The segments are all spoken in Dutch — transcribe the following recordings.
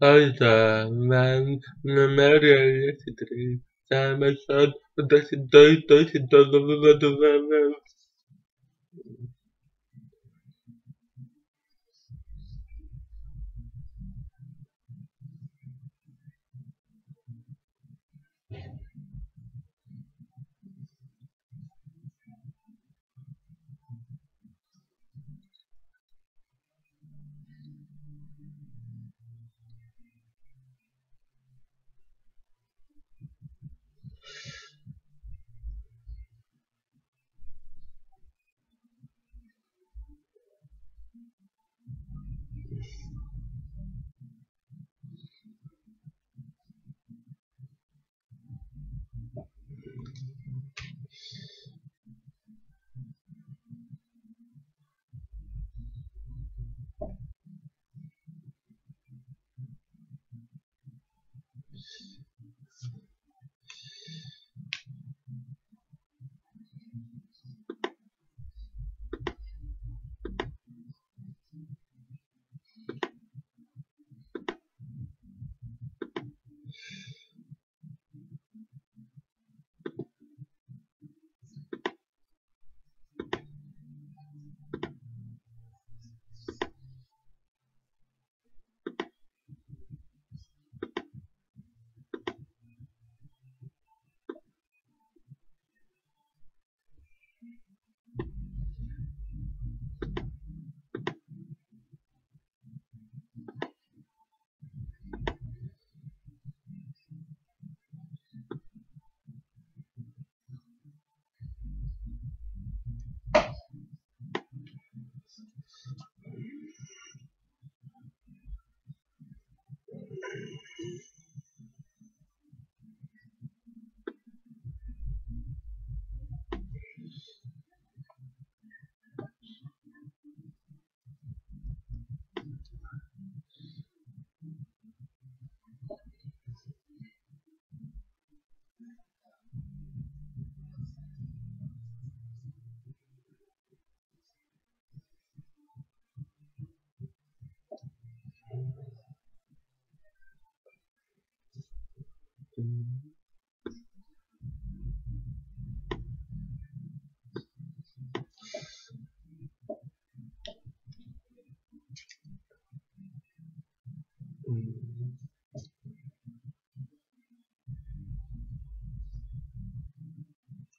Айда мэн мэмэриа сэтри замэсад дэс дой дой дой дой дой дой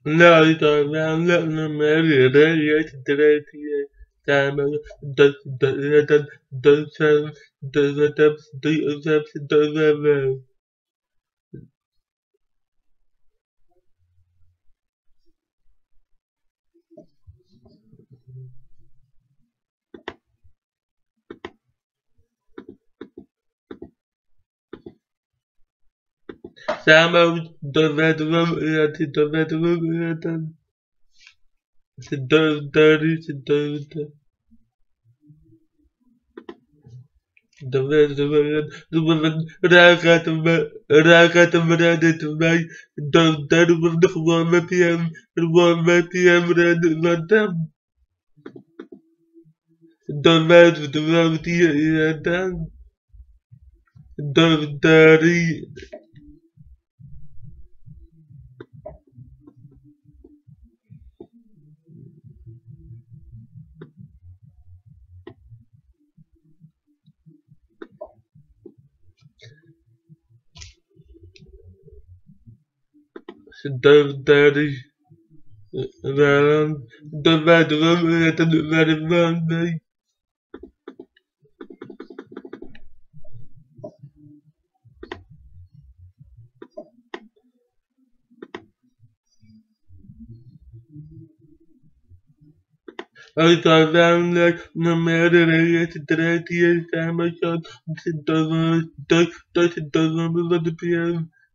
No, no, no, no, no, no, no, Diamond, don't, don't, don't, don't, don't, don't, don't, don't, don't, don't, don't, don't, Samo dowiadują raty, dowiadują raty. Se dowiadują, se dowiadują. Dowiadują raty, dowiadują raty, dowiadują dowiadują chłopę pijem, chłopę pijem raty, raty. Dowiadują raty, raty. Dowiadują de daddy. Waarom? Dat weten we, dat weten dat mee. Uit uiteindelijk naar meerdere dat draaien, is dat dat is dat, dat dat, dat is dat, dat is dat,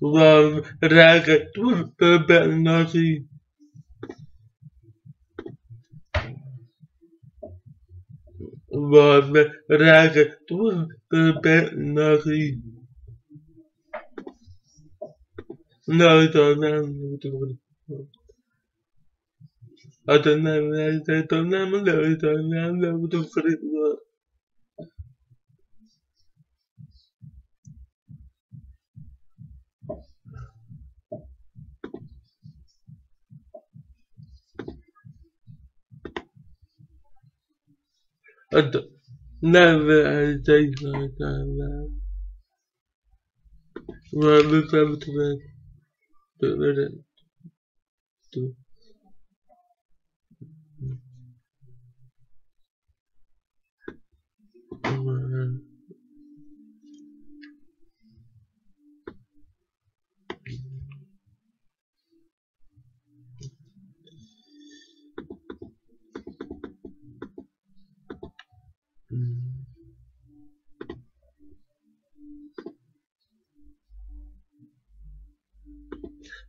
Love raga nosi. Love raga nosi. No, to nam I don't know, I don't know, I don't know, I don't know, I don't know, Never take my time back. Run the time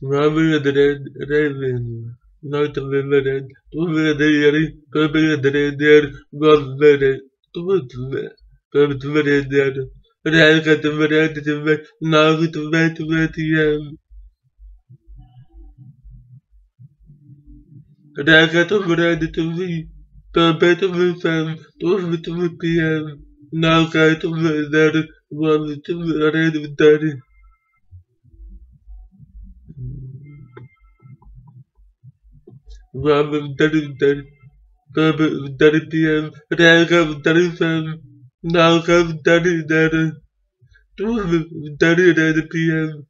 Navigaderen, revin, nautaviveren, tuvederen, pöbedreder, gavveren, tuvetve, pöbdvereder, revkatveretve, nagtvetvetjem. Revkatveretve, pöbedvefem, tuvetvepjem, nagtvederen, gavveren, revkatveretve, pm.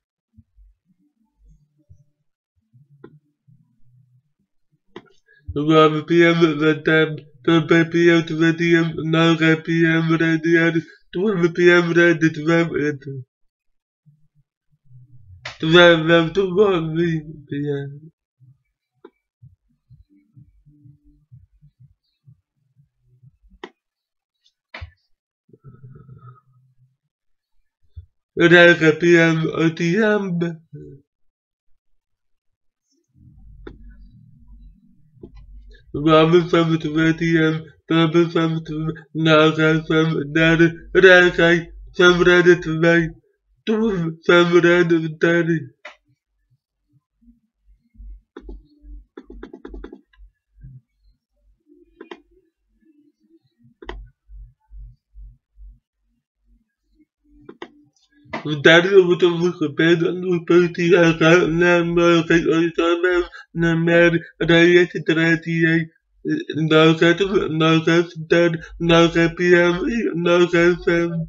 Rob PM the time, PM to DM, PM 12 PM it. 12 12 12 PM. Ragapiyam Otiyam Ramen van het Wetiyam Ramen van het Naga van Nade Ragai Daddy Daardoor moeten we gebeden door politiek naar mogelijk uitkomen naar meer realiteit. Nou gaat het, nou gaat het nou je hem, nou gaat het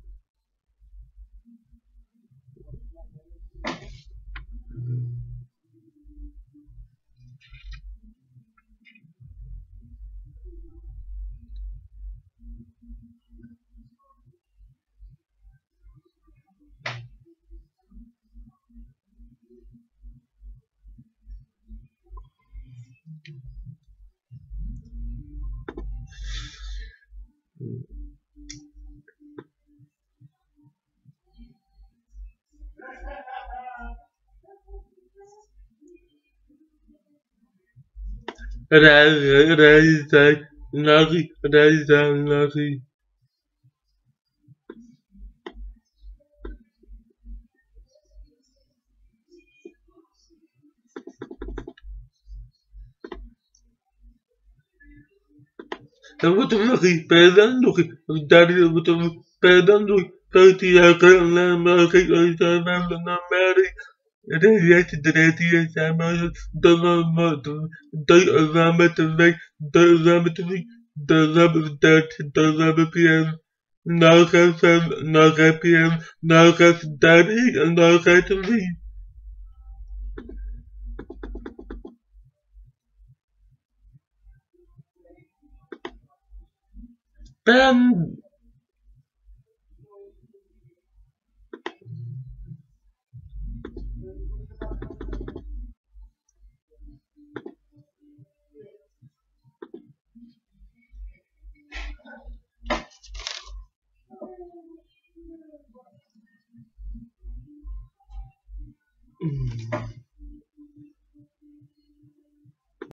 realiteit, nazi, realiteit, nazi. Dan moeten we nog iets verder iets. Daar moeten we verder doen. Tot die jaren Dan mag we. Dan. Reacted the radius amount the Ramatavik, the Ramatavik, and